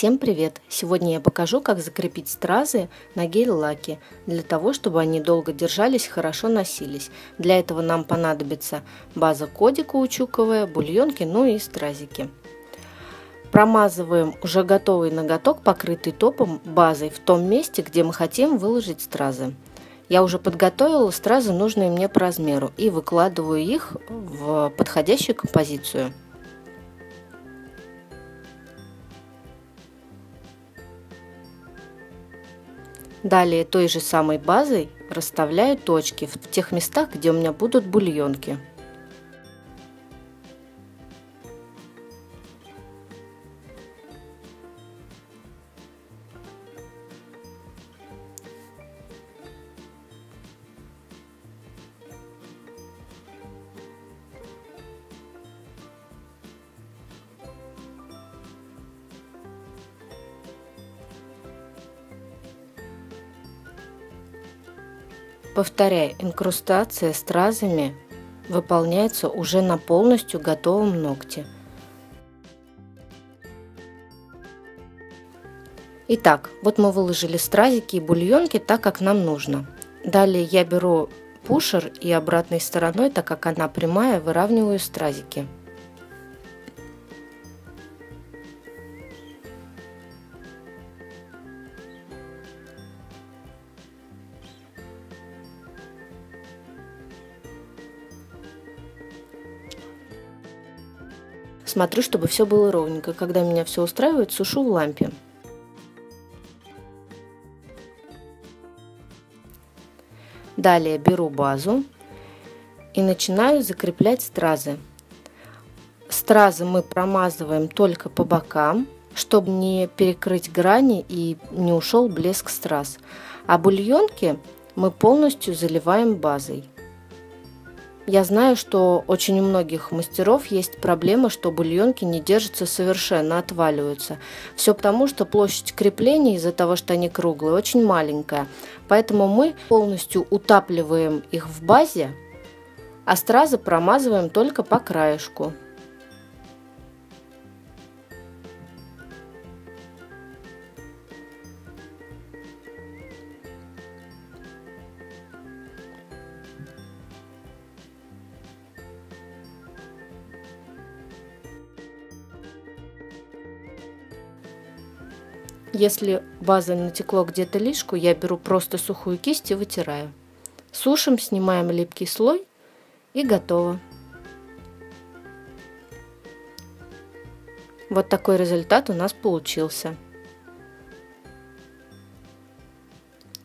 Всем привет! Сегодня я покажу, как закрепить стразы на гель-лаке, для того, чтобы они долго держались, хорошо носились. Для этого нам понадобится база коди каучуковая, бульонки, ну и стразики. Промазываем уже готовый ноготок, покрытый топом базой, в том месте, где мы хотим выложить стразы. Я уже подготовила стразы, нужные мне по размеру, и выкладываю их в подходящую композицию. Далее той же самой базой расставляю точки в тех местах, где у меня будут бульонки. Повторяй, инкрустация стразами выполняется уже на полностью готовом ногте. Итак, вот мы выложили стразики и бульонки так, как нам нужно. Далее я беру пушер и обратной стороной, так как она прямая, выравниваю стразики. Смотрю, чтобы все было ровненько. Когда меня все устраивает, сушу в лампе. Далее беру базу и начинаю закреплять стразы. Стразы мы промазываем только по бокам, чтобы не перекрыть грани и не ушел блеск страз. А бульонки мы полностью заливаем базой. Я знаю, что очень у многих мастеров есть проблема, что бульонки не держатся совершенно, отваливаются. Все потому, что площадь крепления из-за того, что они круглые, очень маленькая. Поэтому мы полностью утапливаем их в базе, а стразы промазываем только по краешку. Если база натекло где-то лишку, я беру просто сухую кисть и вытираю. Сушим, снимаем липкий слой и готово. Вот такой результат у нас получился.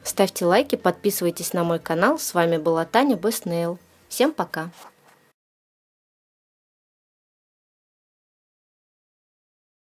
Ставьте лайки, подписывайтесь на мой канал. С вами была Таня BestNail. Всем пока!